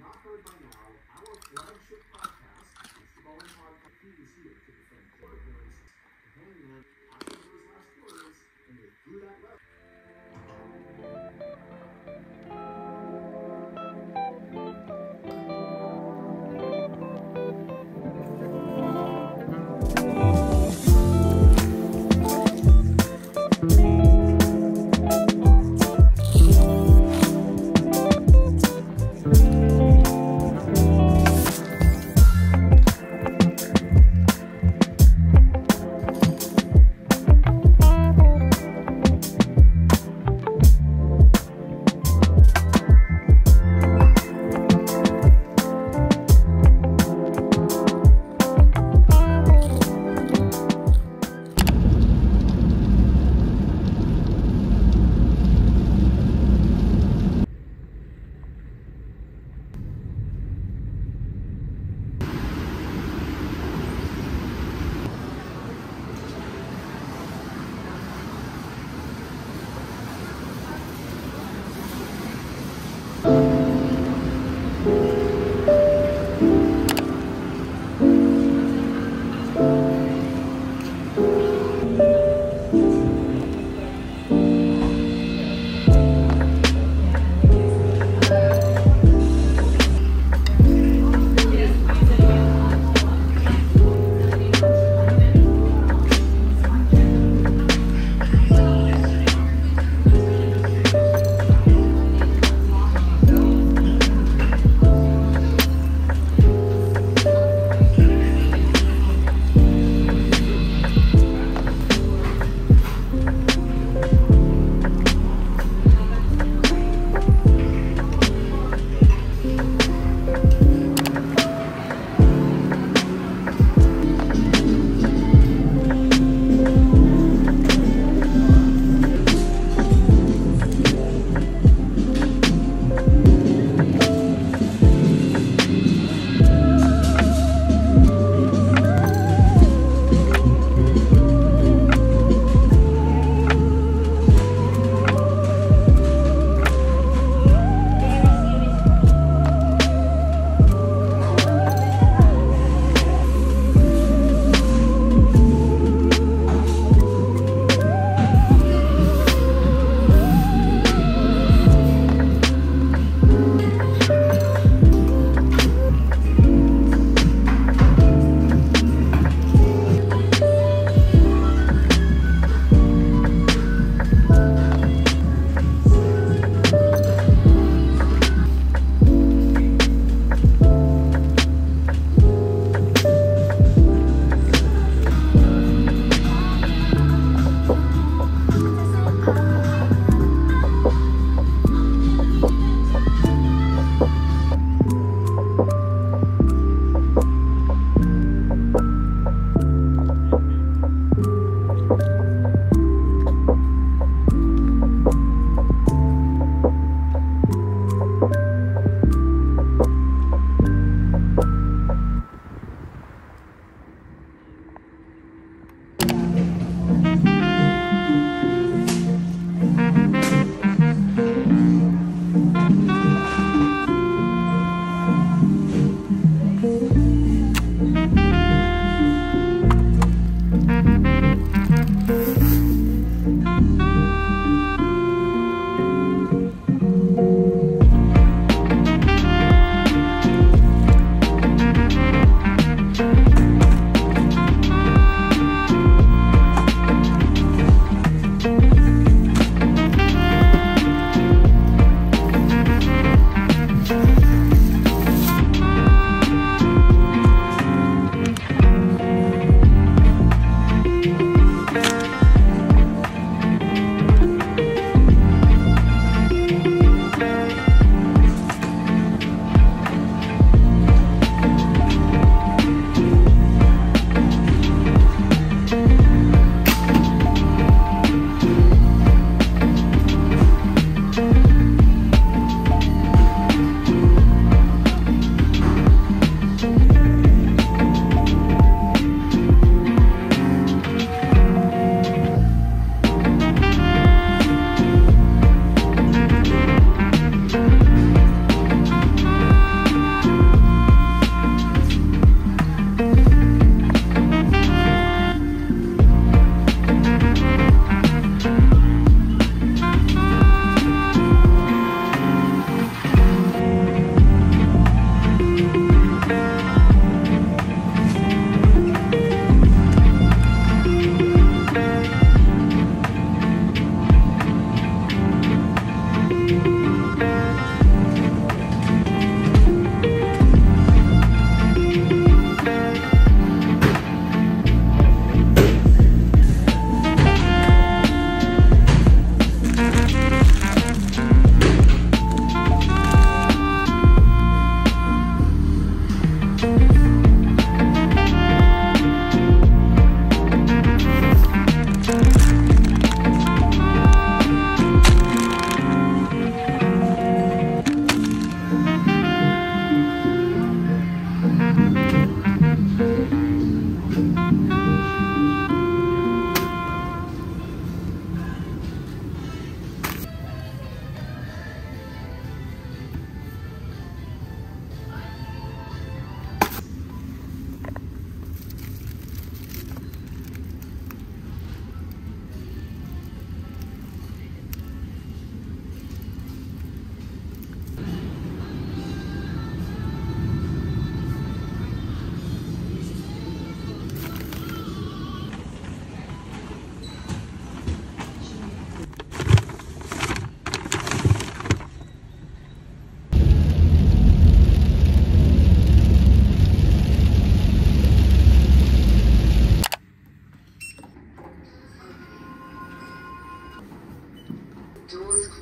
not heard by now, our flagship podcast, Football and Podcast, is here to defend quarterbacks. Hang on.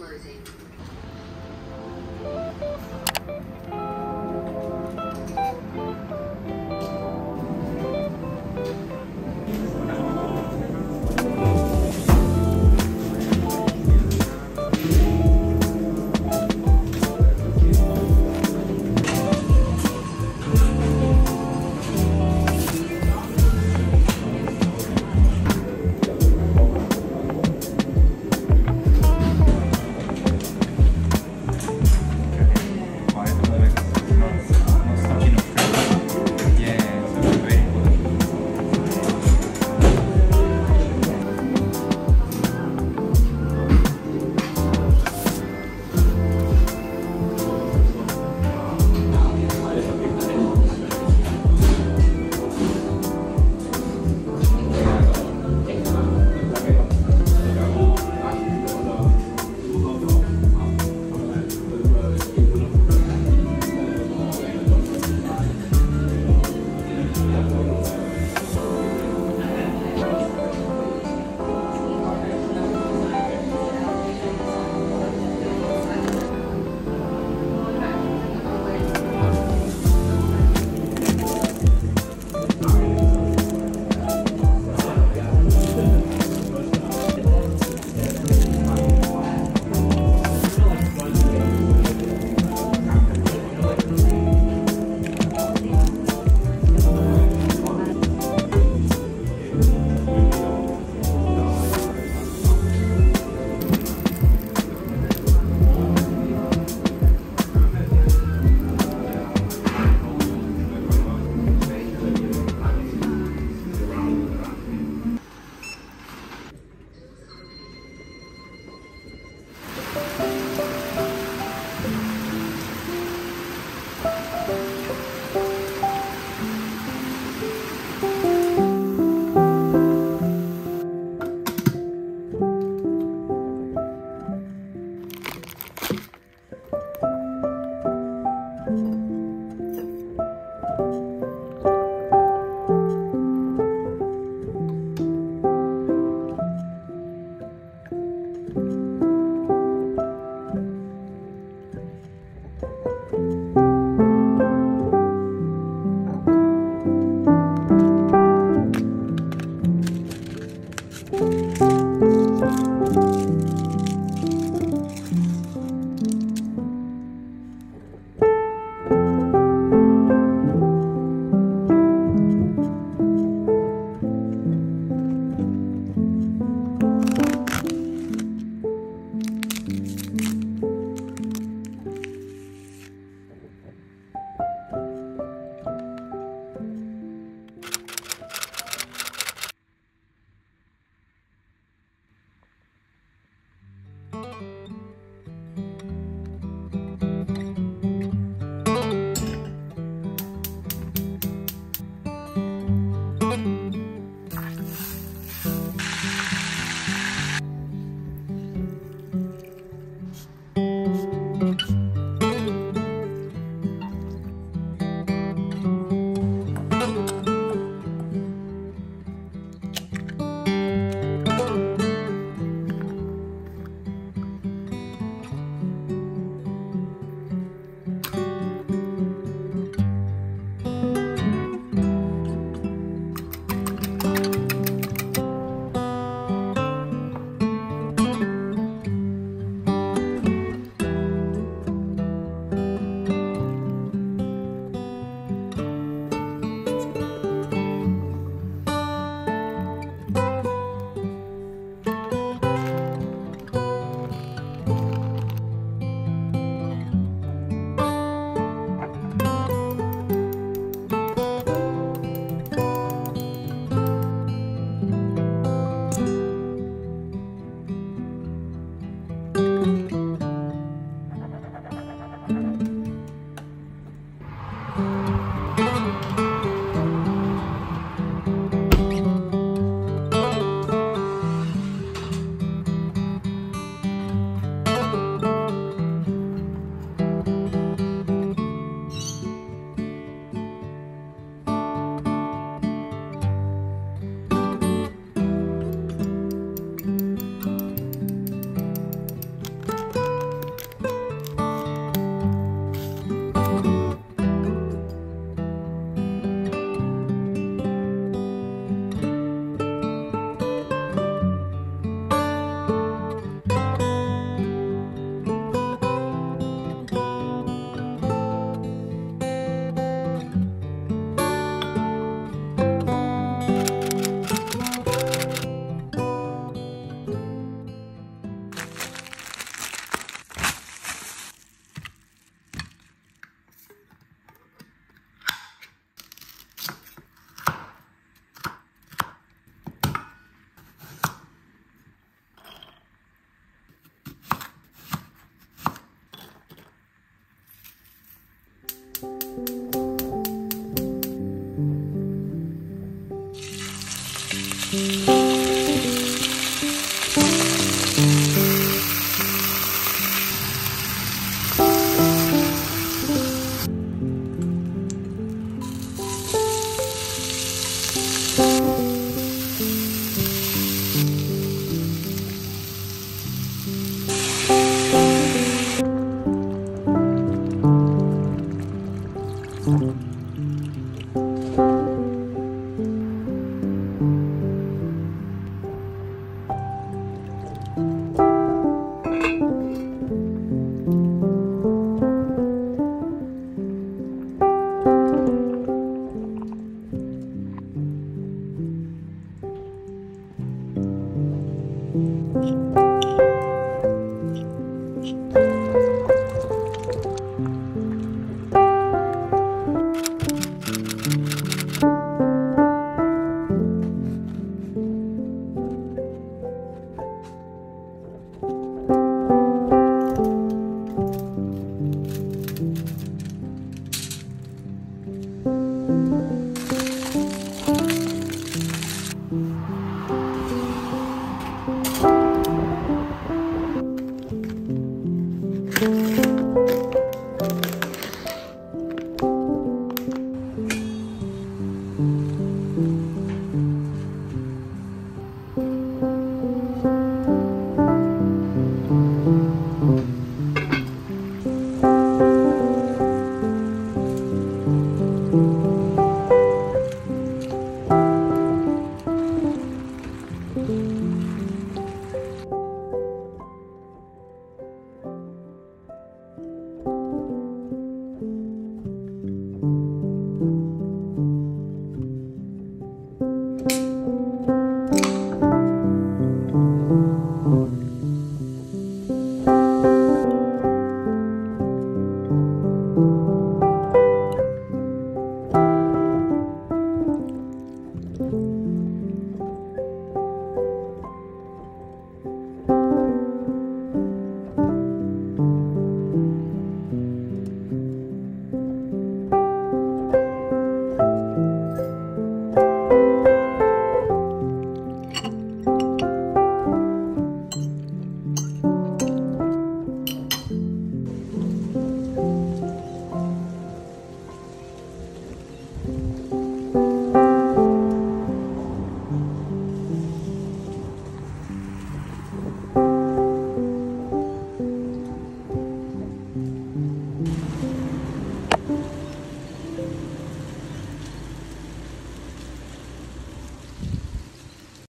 Doors